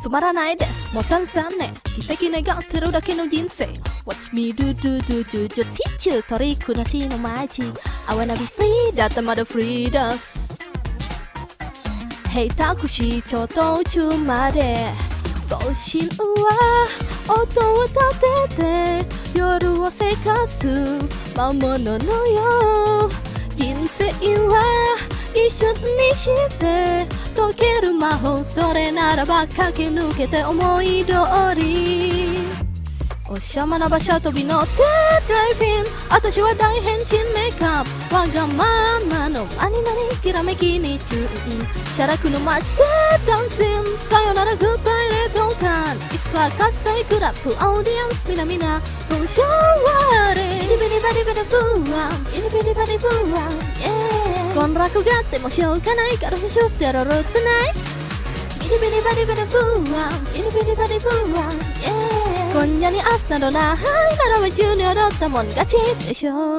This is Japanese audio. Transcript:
つまらないですもう散々ね奇跡願ってるだけの人生 Watch me do do do do just hit you トリックなしの毎日 I wanna be free だったまだ free です Hey タクシーちょっと途中までご神は音を立てて夜をせかす魔物のよ。人生は一緒にして解ける魔法。それならば駆け抜けて思い通り。おしゃまな場所飛び乗ってドライブイン私は大変身メイクアップわがままのアニマにきらめきに注意。シャラクの街でダンシンさよならグッバイレッド。カンいつか喝采クラップ。オーディエンスみなみな不条割れビリビリバリバリブーワン。ビリビリバリブーワン。yeah こんらくがあってもしょうがないから差し押してやろうってない。ビリビリバリバリブーワン。ビリビリバリブーワン。yeah 今夜に明日などないならば中に踊ったもん勝ち。でしょ